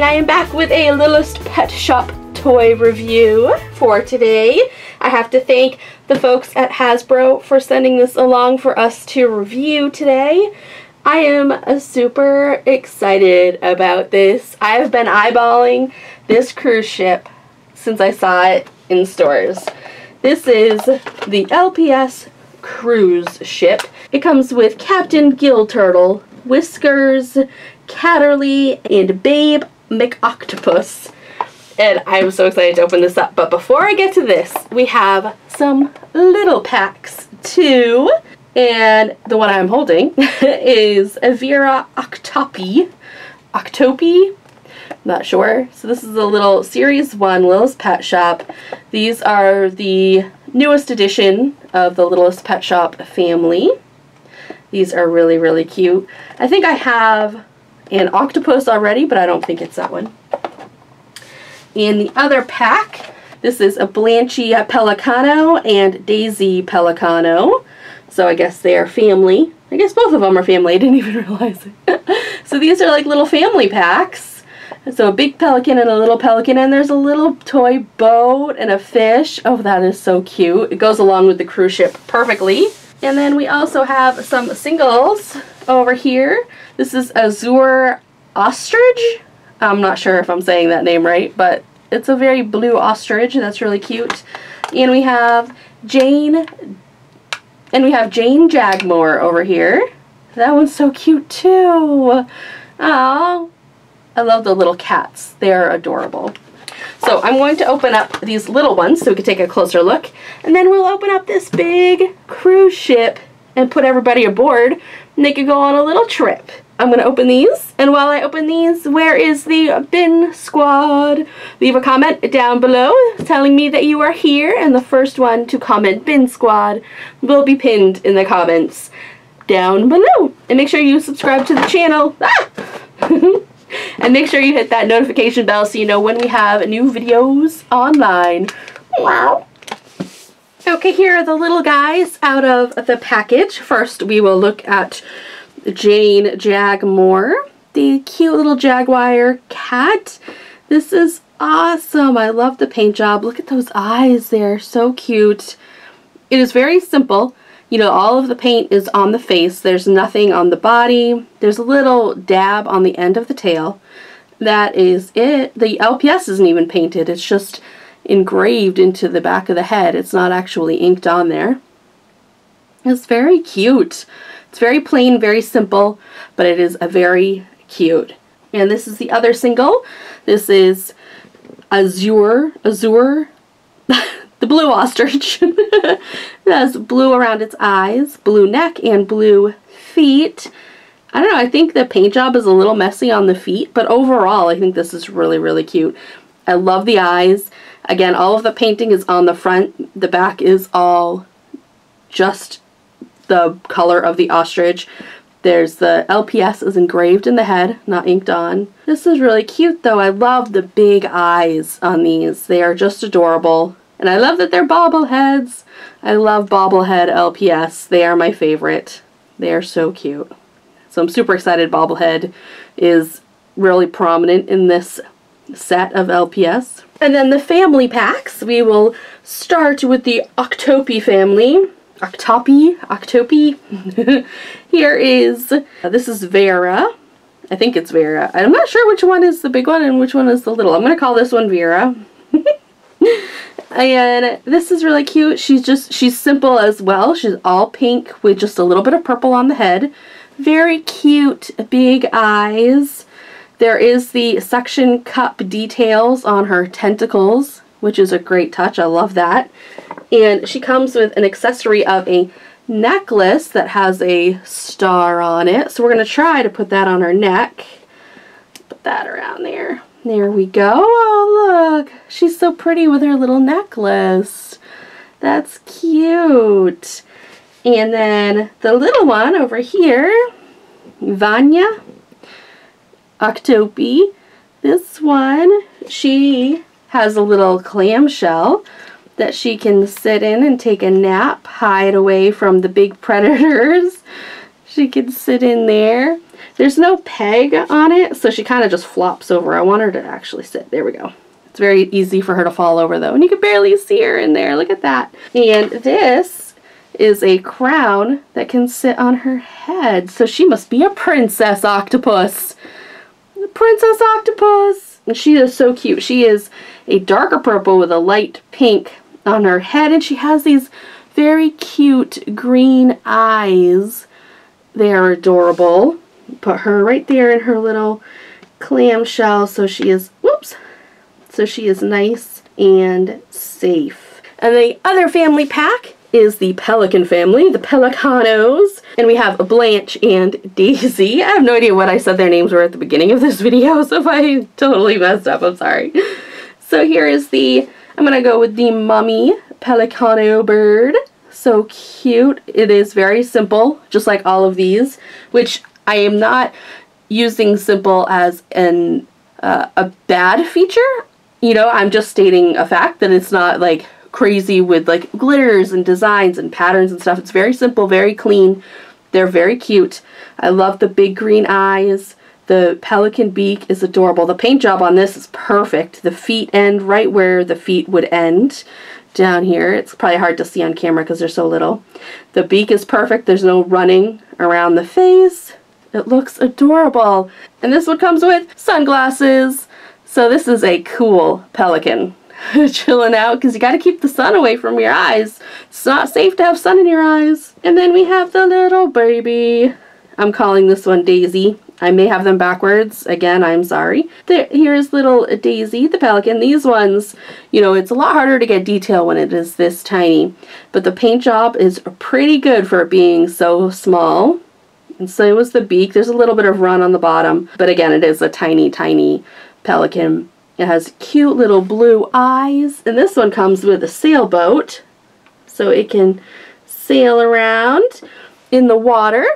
and I am back with a Littlest Pet Shop toy review for today. I have to thank the folks at Hasbro for sending this along for us to review today. I am super excited about this. I have been eyeballing this cruise ship since I saw it in stores. This is the LPS cruise ship. It comes with Captain Gill Turtle, Whiskers, Catterly, and Babe McOctopus. And I'm so excited to open this up. But before I get to this, we have some little packs too. And the one I'm holding is Vera Octopi. Octopi? Not sure. So this is a little Series 1 Littlest Pet Shop. These are the newest edition of the Littlest Pet Shop family. These are really, really cute. I think I have an octopus already, but I don't think it's that one. In the other pack, this is a Blanchie Pelicano and Daisy Pelicano. So I guess they are family. I guess both of them are family. I didn't even realize it. so these are like little family packs. So a big pelican and a little pelican, and there's a little toy boat and a fish. Oh, that is so cute. It goes along with the cruise ship perfectly. And then we also have some singles over here. This is Azure Ostrich. I'm not sure if I'm saying that name right, but it's a very blue ostrich. That's really cute. And we have Jane, and we have Jane Jagmore over here. That one's so cute too. Oh, I love the little cats. They're adorable. So I'm going to open up these little ones so we can take a closer look. And then we'll open up this big cruise ship and put everybody aboard and they could go on a little trip. I'm to open these. And while I open these, where is the bin squad? Leave a comment down below telling me that you are here. And the first one to comment bin squad will be pinned in the comments down below. And make sure you subscribe to the channel. Ah! and make sure you hit that notification bell so you know when we have new videos online. Wow. Okay, here are the little guys out of the package. First, we will look at Jane Jagmore, the cute little Jaguar cat. This is awesome. I love the paint job. Look at those eyes. They're so cute. It is very simple. You know, all of the paint is on the face. There's nothing on the body. There's a little dab on the end of the tail. That is it. The LPS isn't even painted. It's just engraved into the back of the head. It's not actually inked on there. It's very cute. It's very plain, very simple, but it is a very cute. And this is the other single. This is Azure, Azure, the blue ostrich. it has blue around its eyes, blue neck, and blue feet. I don't know, I think the paint job is a little messy on the feet, but overall I think this is really, really cute. I love the eyes. Again, all of the painting is on the front. The back is all just the color of the ostrich. There's the LPS is engraved in the head, not inked on. This is really cute though. I love the big eyes on these. They are just adorable. And I love that they're bobbleheads. I love bobblehead LPS. They are my favorite. They are so cute. So I'm super excited bobblehead is really prominent in this set of LPS. And then the family packs, we will start with the Octopi family. Octopi, Octopi. Here is, uh, this is Vera. I think it's Vera. I'm not sure which one is the big one and which one is the little. I'm going to call this one Vera. and this is really cute. She's just, she's simple as well. She's all pink with just a little bit of purple on the head. Very cute, big eyes. There is the suction cup details on her tentacles, which is a great touch. I love that. And she comes with an accessory of a necklace that has a star on it. So we're going to try to put that on her neck. Put that around there. There we go. Oh, look. She's so pretty with her little necklace. That's cute. And then the little one over here, Vanya Octopi. This one, she has a little clamshell that she can sit in and take a nap, hide away from the big predators. She can sit in there. There's no peg on it, so she kind of just flops over. I want her to actually sit. There we go. It's very easy for her to fall over though, and you can barely see her in there. Look at that. And this is a crown that can sit on her head, so she must be a princess octopus. Princess octopus! And she is so cute. She is a darker purple with a light pink on her head, and she has these very cute green eyes. They are adorable. Put her right there in her little clamshell so she is, whoops, so she is nice and safe. And the other family pack is the Pelican family, the Pelicanos. And we have Blanche and Daisy. I have no idea what I said their names were at the beginning of this video, so if I totally messed up, I'm sorry. So here is the, I'm going to go with the Mummy Pelicano bird. So cute. It is very simple, just like all of these, which I am not using simple as an uh, a bad feature. You know, I'm just stating a fact that it's not like crazy with like glitters and designs and patterns and stuff. It's very simple, very clean. They're very cute. I love the big green eyes. The pelican beak is adorable. The paint job on this is perfect. The feet end right where the feet would end down here. It's probably hard to see on camera because they're so little. The beak is perfect. There's no running around the face. It looks adorable. And this one comes with sunglasses. So this is a cool pelican. chilling out because you got to keep the sun away from your eyes. It's not safe to have sun in your eyes. And then we have the little baby. I'm calling this one Daisy. I may have them backwards. Again, I'm sorry. There, here's little Daisy, the pelican. These ones, you know, it's a lot harder to get detail when it is this tiny. But the paint job is pretty good for it being so small. And so was the beak. There's a little bit of run on the bottom. But again, it is a tiny, tiny pelican. It has cute little blue eyes. And this one comes with a sailboat. So it can sail around in the water.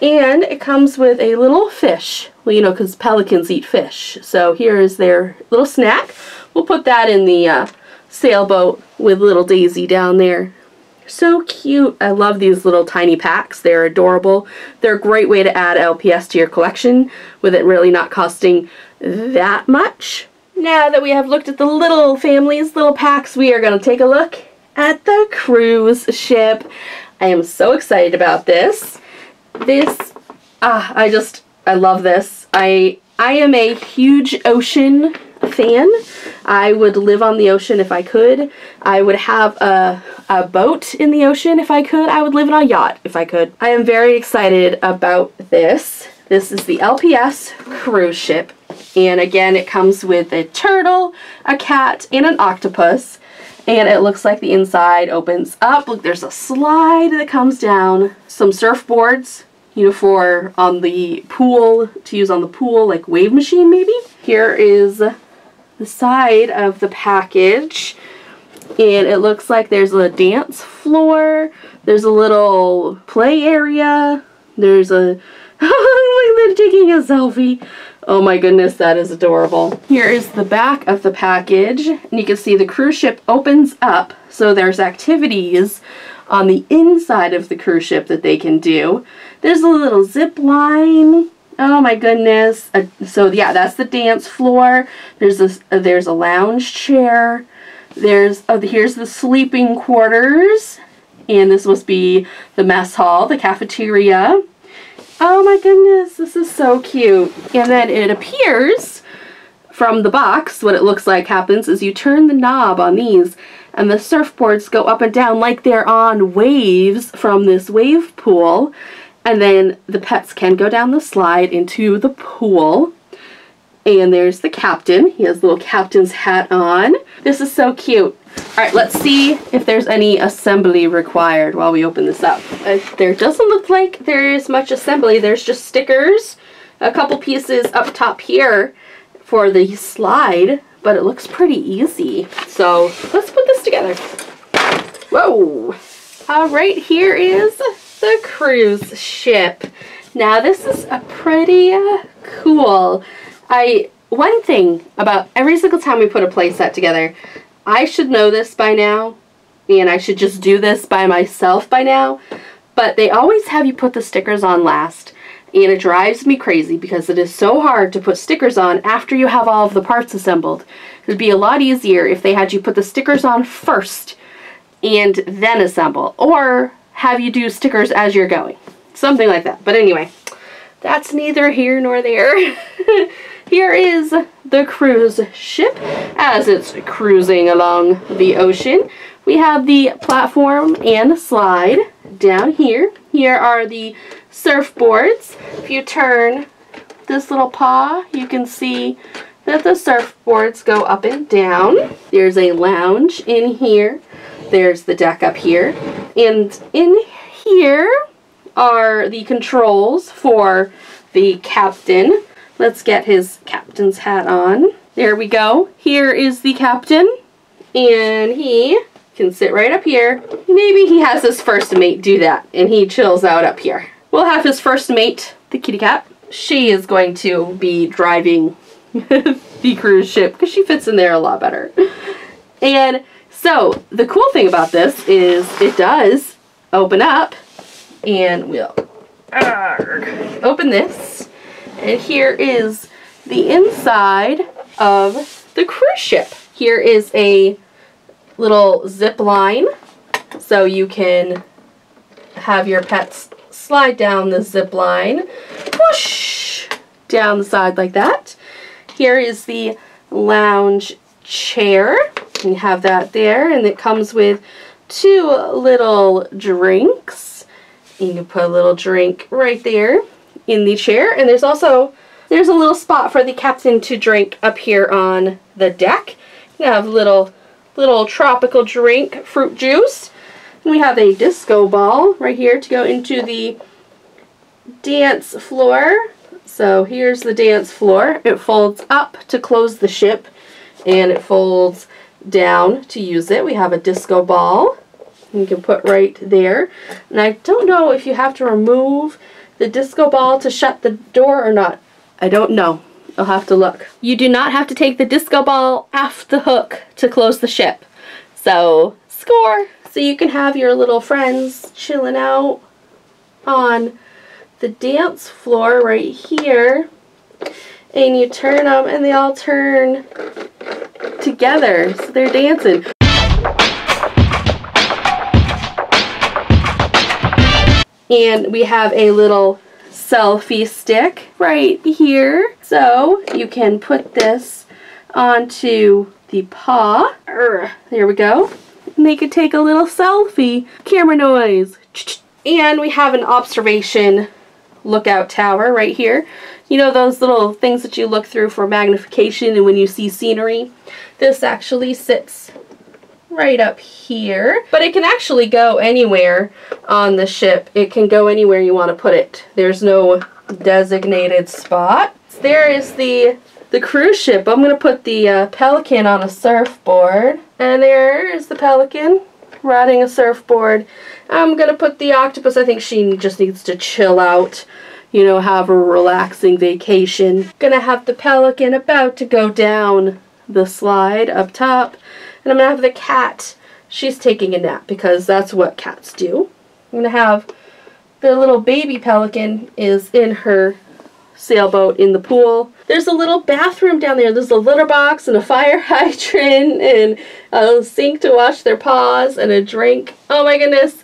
And it comes with a little fish. Well, you know, because pelicans eat fish. So here is their little snack. We'll put that in the uh, sailboat with little Daisy down there. So cute. I love these little tiny packs. They're adorable. They're a great way to add LPS to your collection with it really not costing that much. Now that we have looked at the little families, little packs, we are going to take a look at the cruise ship. I am so excited about this. This, ah, I just, I love this. I, I am a huge ocean fan. I would live on the ocean if I could. I would have a, a boat in the ocean if I could. I would live in a yacht if I could. I am very excited about this. This is the LPS cruise ship. And again, it comes with a turtle, a cat, and an octopus. And it looks like the inside opens up. Look, there's a slide that comes down, some surfboards, you know, for on the pool, to use on the pool, like wave machine maybe. Here is the side of the package, and it looks like there's a dance floor, there's a little play area, there's a, look, they're taking a selfie. Oh my goodness, that is adorable. Here is the back of the package, and you can see the cruise ship opens up, so there's activities on the inside of the cruise ship that they can do. There's a little zip line. Oh my goodness. Uh, so yeah, that's the dance floor. There's a, uh, there's a lounge chair. There's, oh, here's the sleeping quarters. And this must be the mess hall, the cafeteria. Oh my goodness, this is so cute. And then it appears from the box, what it looks like happens is you turn the knob on these and the surfboards go up and down like they're on waves from this wave pool. And then the pets can go down the slide into the pool. And there's the captain. He has little captain's hat on. This is so cute. All right, let's see if there's any assembly required while we open this up. Uh, there doesn't look like there is much assembly. There's just stickers, a couple pieces up top here for the slide, but it looks pretty easy. So let's put this together. Whoa. All right, here is the cruise ship. Now this is a pretty uh, cool. I One thing about every single time we put a playset together, I should know this by now, and I should just do this by myself by now, but they always have you put the stickers on last. and it drives me crazy because it is so hard to put stickers on after you have all of the parts assembled. It would be a lot easier if they had you put the stickers on first and then assemble, or have you do stickers as you're going. Something like that. But anyway, that's neither here nor there. here is the cruise ship as it's cruising along the ocean. We have the platform and slide down here. Here are the surfboards. If you turn this little paw, you can see that the surfboards go up and down. There's a lounge in here. There's the deck up here. And in here are the controls for the captain. Let's get his captain's hat on. There we go. Here is the captain. And he can sit right up here. Maybe he has his first mate do that and he chills out up here. We'll have his first mate, the kitty cat. She is going to be driving the cruise ship because she fits in there a lot better. And so the cool thing about this is it does open up and we'll open this and here is the inside of the cruise ship. Here is a little zip line so you can have your pets slide down the zip line, push down the side like that. Here is the lounge chair. You have that there and it comes with two little drinks. You can put a little drink right there in the chair and there's also there's a little spot for the captain to drink up here on the deck. You have little little tropical drink, fruit juice. And we have a disco ball right here to go into the dance floor. So here's the dance floor. It folds up to close the ship and it folds down to use it. We have a disco ball you can put right there. And I don't know if you have to remove the disco ball to shut the door or not. I don't know. I'll have to look. You do not have to take the disco ball off the hook to close the ship. So, score! So you can have your little friends chilling out on the dance floor right here. And you turn them and they all turn together. So they're dancing. And we have a little selfie stick right here. So you can put this onto the paw. There we go. And they could take a little selfie. Camera noise. And we have an observation lookout tower right here. You know those little things that you look through for magnification and when you see scenery? This actually sits right up here. But it can actually go anywhere on the ship. It can go anywhere you want to put it. There's no designated spot. There is the the cruise ship. I'm going to put the uh, Pelican on a surfboard. And there is the Pelican riding a surfboard. I'm going to put the octopus. I think she just needs to chill out, you know, have a relaxing vacation. Going to have the Pelican about to go down the slide up top. And I'm going to have the cat. She's taking a nap because that's what cats do. I'm going to have the little baby pelican is in her sailboat in the pool. There's a little bathroom down there. There's a litter box and a fire hydrant and a sink to wash their paws and a drink. Oh my goodness.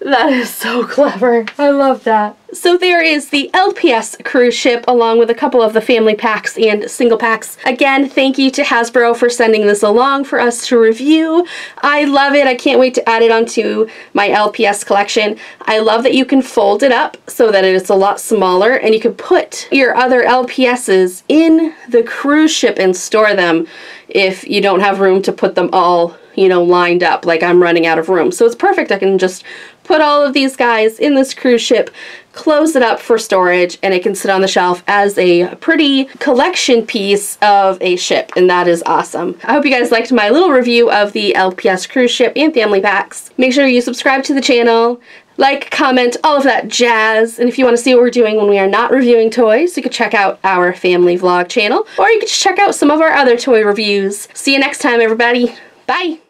That is so clever. I love that. So there is the LPS cruise ship along with a couple of the family packs and single packs. Again, thank you to Hasbro for sending this along for us to review. I love it. I can't wait to add it onto my LPS collection. I love that you can fold it up so that it's a lot smaller and you can put your other LPSs in the cruise ship and store them if you don't have room to put them all you know, lined up like I'm running out of room. So it's perfect. I can just put all of these guys in this cruise ship, close it up for storage, and it can sit on the shelf as a pretty collection piece of a ship, and that is awesome. I hope you guys liked my little review of the LPS cruise ship and family packs. Make sure you subscribe to the channel, like, comment, all of that jazz. And if you want to see what we're doing when we are not reviewing toys, you can check out our family vlog channel, or you can just check out some of our other toy reviews. See you next time, everybody. Bye!